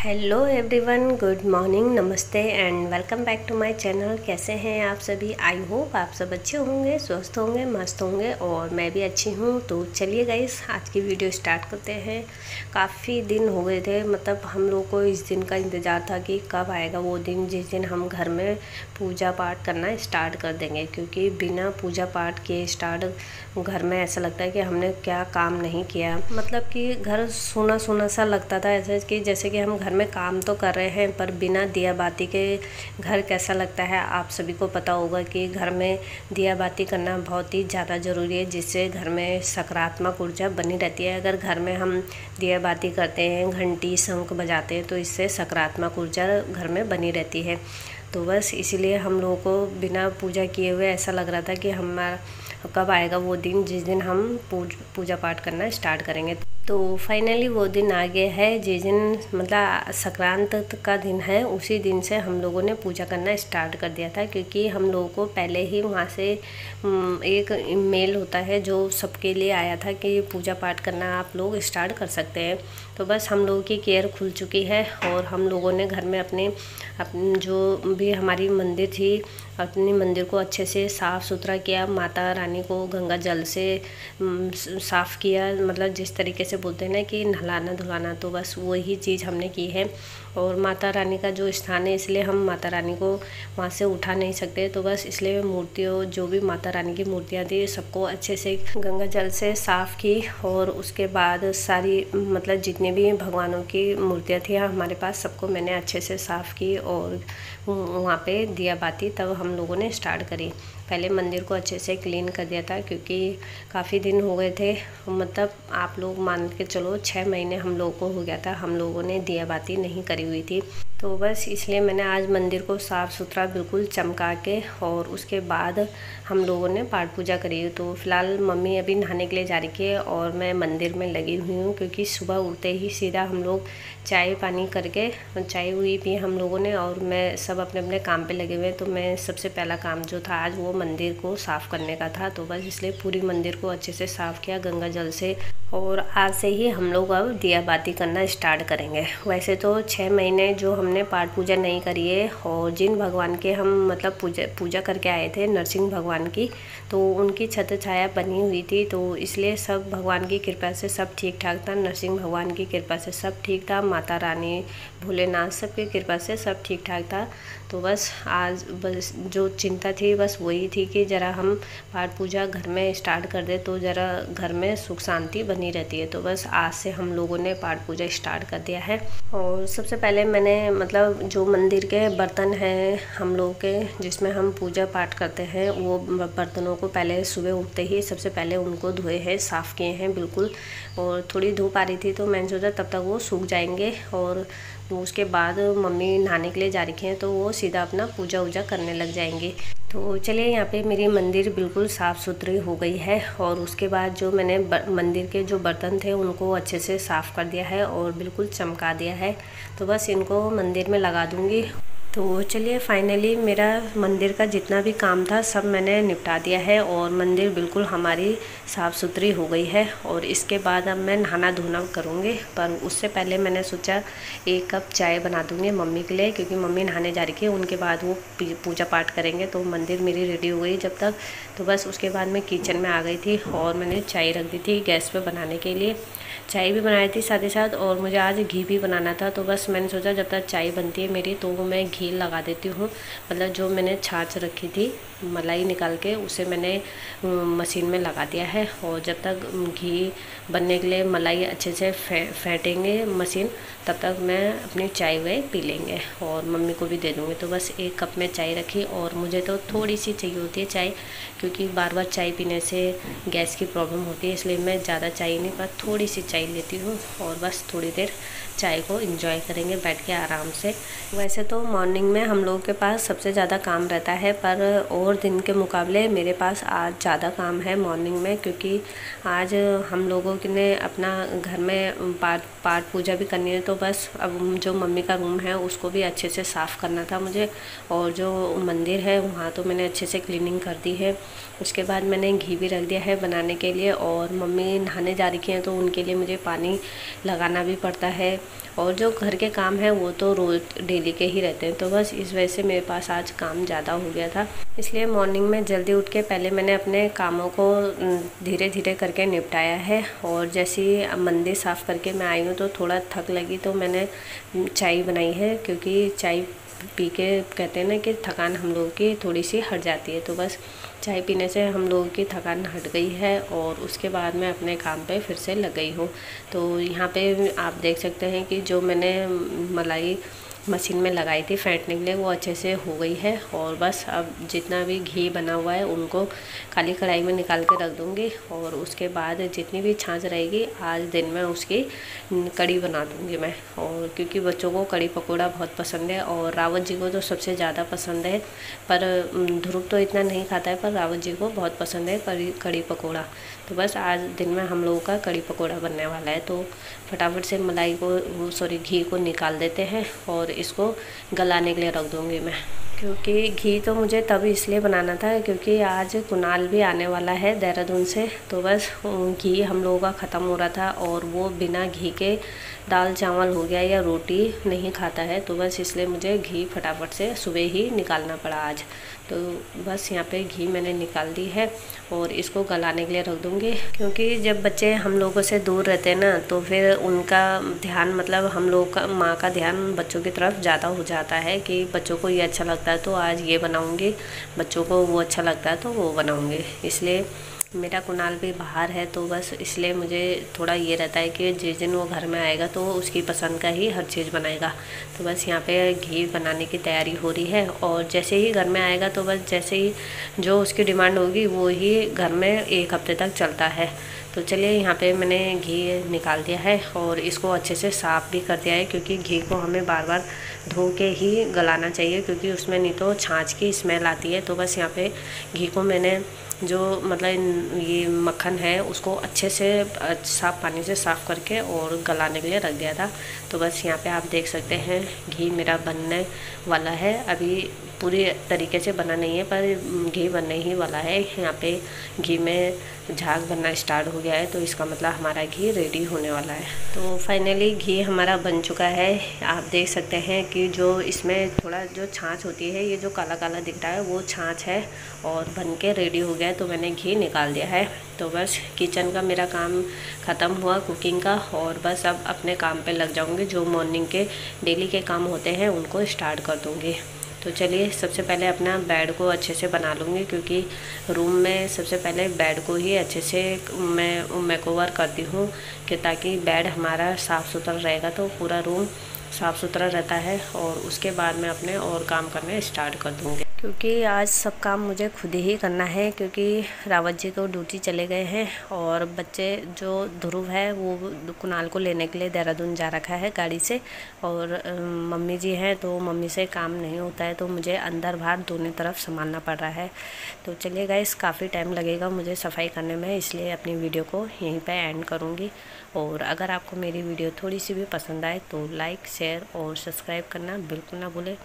Hello everyone, good morning, नमस्ते and welcome back to my channel. कैसे हैं आप सभी? आई होप आप सब अच्छे होंगे, स्वस्थ होंगे, मस्त होंगे और मैं भी अच्छी हूँ। तो चलिए गाइस आज की वीडियो स्टार्ट करते हैं। काफ़ी दिन हो गए थे मतलब हम लोग को इस दिन का इंतज़ार था कि कब आएगा वो दिन, जिस दिन हम घर में पूजा पाठ करना स्टार्ट कर देंगे। क्योंकि बिना पूजा पाठ के स्टार्ट घर में ऐसा लगता है कि हमने क्या काम नहीं किया। मतलब कि घर सोना सोना सा लगता था, ऐसे कि जैसे कि हम घर घर में काम तो कर रहे हैं, पर बिना दिया बाती के घर कैसा लगता है? आप सभी को पता होगा कि घर में दिया बाती करना बहुत ही ज़्यादा ज़रूरी है, जिससे घर में सकारात्मक ऊर्जा बनी रहती है। अगर घर में हम दिया बाती करते हैं, घंटी, शंख बजाते हैं तो इससे सकारात्मक ऊर्जा घर में बनी रहती है। तो बस इसीलिए हम लोगों को बिना पूजा किए हुए ऐसा लग रहा था कि हमारा कब आएगा वो दिन जिस दिन हम पूज, पूजा पाठ करना स्टार्ट करेंगे। तो फाइनली वो दिन आ गया है। जिस दिन मतलब संक्रांत का दिन है, उसी दिन से हम लोगों ने पूजा करना स्टार्ट कर दिया था, क्योंकि हम लोगों को पहले ही वहाँ से एक मेल होता है जो सबके लिए आया था कि पूजा पाठ करना आप लोग स्टार्ट कर सकते हैं। तो बस हम लोगों की केयर खुल चुकी है और हम लोगों ने घर में अपने अपने जो भी हमारी मंदिर थी अपनी मंदिर को अच्छे से साफ़ सुथरा किया, माता रानी को गंगा जल से साफ़ किया। मतलब जिस तरीके से बोलते हैं ना कि नहलाना धुलाना तो बस वही चीज़ हमने की है। और माता रानी का जो स्थान है, इसलिए हम माता रानी को वहाँ से उठा नहीं सकते। तो बस इसलिए मूर्तियों, जो भी माता रानी की मूर्तियाँ थी, सबको अच्छे से गंगा जल से साफ़ की और उसके बाद सारी मतलब जितने भी भगवानों की मूर्तियाँ थी, हमारे पास सबको मैंने अच्छे से साफ़ की और वहाँ पे दिया बाती, तब हम लोगों ने स्टार्ट करी। पहले मंदिर को अच्छे से क्लीन कर दिया था, क्योंकि काफ़ी दिन हो गए थे। मतलब आप लोग मान के चलो छः महीने हम लोगों को हो गया था, हम लोगों ने दिया बाती नहीं करी हुई थी। तो बस इसलिए मैंने आज मंदिर को साफ़ सुथरा बिल्कुल चमका के और उसके बाद हम लोगों ने पाठ पूजा करी। तो फ़िलहाल मम्मी अभी नहाने के लिए जा रही है और मैं मंदिर में लगी हुई हूँ, क्योंकि सुबह उठते ही सीधा हम लोग चाय पानी करके चाय हुई पी हम लोगों ने और मैं सब अपने अपने काम पे लगे हुए तो मैं सबसे पहला काम जो था, आज वो मंदिर को साफ़ करने का था तो बस इसलिए पूरी मंदिर को अच्छे से साफ़ किया, गंगा जल से। और आज से ही हम लोग अब दिया बाती करना स्टार्ट करेंगे। वैसे तो छः महीने जो हमने पाठ पूजा नहीं करी है, और जिन भगवान के हम मतलब पूजा पूजा करके आए थे, नरसिंह भगवान की तो उनकी छत छाया बनी हुई थी तो इसलिए सब भगवान की कृपा से सब ठीक ठाक था, नरसिंह भगवान की कृपा से सब ठीक था, माता रानी भोलेनाथ सबकी कृपा से सब ठीक ठाक था। तो बस आज बस जो चिंता थी बस वही थी कि ज़रा हम पाठ पूजा घर में स्टार्ट कर दे तो ज़रा घर में सुख शांति बनी रहती है। तो बस आज से हम लोगों ने पाठ पूजा स्टार्ट कर दिया है। और सबसे पहले मैंने मतलब जो मंदिर के बर्तन हैं हम लोग के जिसमें हम पूजा पाठ करते हैं, वो बर्तनों को पहले सुबह उठते ही सबसे पहले उनको धोए हैं, साफ़ किए हैं बिल्कुल। और थोड़ी धूप आ रही थी तो मैंने सोचा तब तक वो सूख जाएँगे और उसके बाद मम्मी नहाने के लिए जा रखी हैं तो वो सीधा अपना पूजा वूजा करने लग जाएँगे। तो चलिए, यहाँ पे मेरी मंदिर बिल्कुल साफ़ सुथरी हो गई है और उसके बाद जो मैंने मंदिर के जो बर्तन थे, उनको अच्छे से साफ़ कर दिया है और बिल्कुल चमका दिया है। तो बस इनको मंदिर में लगा दूँगी। तो चलिए फाइनली मेरा मंदिर का जितना भी काम था, सब मैंने निपटा दिया है और मंदिर बिल्कुल हमारी साफ़ सुथरी हो गई है और इसके बाद अब मैं नहाना धोना करूँगी, पर उससे पहले मैंने सोचा एक कप चाय बना दूँगी मम्मी के लिए, क्योंकि मम्मी नहाने जा रही है उनके बाद वो पूजा पाठ करेंगे तो मंदिर मेरी रेडी हो गई जब तक। तो बस उसके बाद मैं किचन में आ गई थी और मैंने चाय रख दी थी गैस पर बनाने के लिए। चाय भी बनाई थी साथ ही साथ और मुझे आज घी भी बनाना था तो बस मैंने सोचा जब तक चाय बनती है मेरी तो मैं घी लगा देती हूँ। मतलब जो मैंने छाछ रखी थी मलाई निकाल के उसे मैंने मशीन में लगा दिया है और जब तक घी बनने के लिए मलाई अच्छे से फे, फेंटेंगे मशीन, तब तक मैं अपनी चाय वे पी लेंगे और मम्मी को भी दे दूँगी। तो बस एक कप में चाय रखी और मुझे तो थोड़ी सी चाहिए होती है चाय, क्योंकि बार बार चाय पीने से गैस की प्रॉब्लम होती है, इसलिए मैं ज़्यादा चाय नहीं पर थोड़ी सी चाय लेती हूँ और बस थोड़ी देर चाय को इंजॉय करेंगे, बैठ के आराम से। वैसे तो मॉर्निंग में हम लोगों के पास सबसे ज़्यादा काम रहता है, पर और और दिन के मुकाबले मेरे पास आज ज़्यादा काम है मॉर्निंग में क्योंकि आज हम लोगों ने अपना घर में पाठ पाठ पूजा भी करनी है तो बस अब जो मम्मी का रूम है उसको भी अच्छे से साफ़ करना था मुझे और जो मंदिर है वहाँ तो मैंने अच्छे से क्लीनिंग कर दी है। उसके बाद मैंने घी भी रख दिया है बनाने के लिए और मम्मी नहाने जा रही हैं तो उनके लिए मुझे पानी लगाना भी पड़ता है और जो घर के काम है वो तो रोज़ डेली के ही रहते हैं तो बस इस वजह से मेरे पास आज काम ज़्यादा हो गया था। इसलिए मॉर्निंग में जल्दी उठ के पहले मैंने अपने कामों को धीरे धीरे करके निपटाया है। और जैसे ही मंदिर साफ़ करके मैं आई हूँ तो थोड़ा थक लगी तो मैंने चाय बनाई है। क्योंकि चाय पी के कहते हैं ना कि थकान हम लोगों की थोड़ी सी हट जाती है। तो बस चाय पीने से हम लोगों की थकान हट गई है और उसके बाद मैं अपने काम पे फिर से लग गई हूँ। तो यहाँ पे आप देख सकते हैं कि जो मैंने मलाई मशीन में लगाई थी फेंटने के लिए, वो अच्छे से हो गई है और बस अब जितना भी घी बना हुआ है उनको काली कढ़ाई में निकाल के रख दूँगी और उसके बाद जितनी भी छाछ रहेगी, आज दिन में उसकी कड़ी बना दूँगी मैं। और क्योंकि बच्चों को कड़ी पकौड़ा बहुत पसंद है और रावत जी को तो सबसे ज़्यादा पसंद है, पर ध्रुव तो इतना नहीं खाता है, पर रावत जी को बहुत पसंद है कड़ी कड़ी पकौड़ा। तो बस आज दिन में हम लोगों का कड़ी पकौड़ा बनने वाला है तो फटाफट से मलाई को, सॉरी, घी को निकाल देते हैं और इसको गलाने के लिए रख दूँगी मैं। क्योंकि घी तो मुझे तब इसलिए बनाना था क्योंकि आज कुनाल भी आने वाला है देहरादून से। तो बस घी हम लोगों का ख़त्म हो रहा था और वो बिना घी के दाल चावल हो गया या रोटी नहीं खाता है। तो बस इसलिए मुझे घी फटाफट से सुबह ही निकालना पड़ा आज। तो बस यहाँ पे घी मैंने निकाल दी है और इसको गलाने के लिए रख दूँगी। क्योंकि जब बच्चे हम लोगों से दूर रहते हैं ना तो फिर उनका ध्यान मतलब हम लोग का, माँ का ध्यान बच्चों की तरफ़ ज़्यादा हो जाता है कि बच्चों को ये अच्छा लगता है तो आज ये बनाऊँगी। बच्चों को वो अच्छा लगता है तो वो बनाऊँगी। इसलिए मेरा कुनाल भी बाहर है तो बस इसलिए मुझे थोड़ा ये रहता है कि जिस दिन वो घर में आएगा तो उसकी पसंद का ही हर चीज़ बनाएगा। तो बस यहाँ पे घी बनाने की तैयारी हो रही है और जैसे ही घर में आएगा तो बस जैसे ही जो उसकी डिमांड होगी, वो ही घर में एक हफ़्ते तक चलता है। तो चलिए यहाँ पे मैंने घी निकाल दिया है और इसको अच्छे से साफ़ भी कर दिया है क्योंकि घी को हमें बार बार धो के ही गलाना चाहिए क्योंकि उसमें नहीं तो छाछ की स्मेल आती है। तो बस यहाँ पे घी को मैंने जो मतलब ये मक्खन है, उसको अच्छे से साफ़ पानी से साफ़ करके और गलाने के लिए रख दिया था। तो बस यहाँ पे आप देख सकते हैं, घी मेरा बनने वाला है। अभी पूरी तरीके से बना नहीं है, पर घी बनने ही वाला है। यहाँ पे घी में झाग बनना स्टार्ट हो गया है तो इसका मतलब हमारा घी रेडी होने वाला है। तो फाइनली घी हमारा बन चुका है। आप देख सकते हैं कि जो इसमें थोड़ा जो छाछ होती है, ये जो काला काला दिख रहा है, वो छाछ है और बन के रेडी हो गया है तो मैंने घी निकाल दिया है। तो बस किचन का मेरा काम ख़त्म हुआ कुकिंग का और बस अब अपने काम पे लग जाऊँगी। जो मॉर्निंग के डेली के काम होते हैं, उनको स्टार्ट कर दूँगी। तो चलिए, सबसे पहले अपना बेड को अच्छे से बना लूँगी क्योंकि रूम में सबसे पहले बेड को ही अच्छे से मैं मेकओवर करती हूँ कि ताकि बेड हमारा साफ़ सुथरा रहेगा। तो पूरा रूम साफ़ सुथरा रहता है और उसके बाद मैं अपने और काम करने स्टार्ट कर दूँगी। क्योंकि आज सब काम मुझे खुद ही करना है, क्योंकि रावत जी को ड्यूटी चले गए हैं और बच्चे जो ध्रुव है वो कुणाल को लेने के लिए देहरादून जा रखा है गाड़ी से और मम्मी जी हैं तो मम्मी से काम नहीं होता है तो मुझे अंदर बाहर दोनों तरफ़ संभालना पड़ रहा है। तो चलिए गाइस काफ़ी टाइम लगेगा मुझे सफ़ाई करने में, इसलिए अपनी वीडियो को यहीं पर एंड करूँगी। और अगर आपको मेरी वीडियो थोड़ी सी भी पसंद आए तो लाइक शेयर और सब्सक्राइब करना बिल्कुल ना भूलें।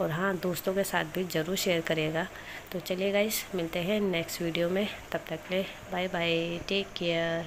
और हाँ दोस्तों के साथ भी ज़रूर शेयर करिएगा। तो चलिए गाइस मिलते हैं नेक्स्ट वीडियो में। तब तक ले बाय बाय टेक केयर